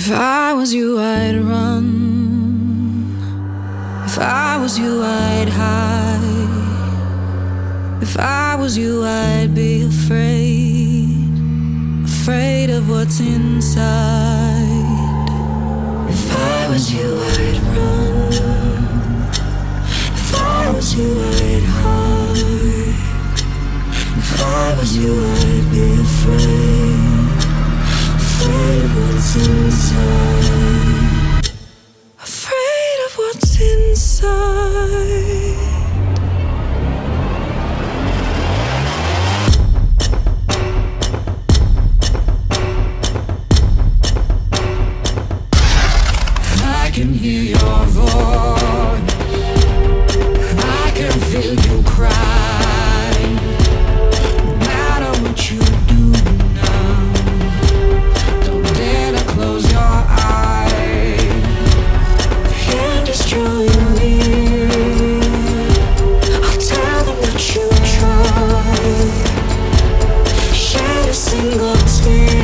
If I was you, I'd run. If I was you, I'd hide. If I was you, I'd be afraid. Afraid of what's inside. If I was you, I'd run. If I was you, I'd hide. If I was you, I'd be afraid. Afraid of what's inside. Single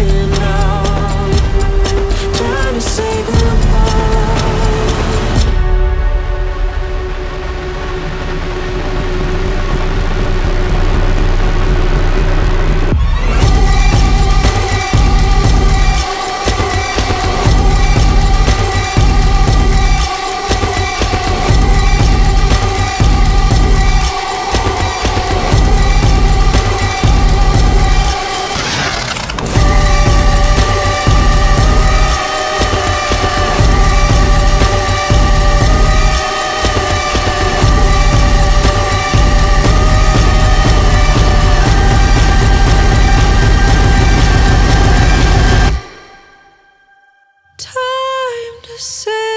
say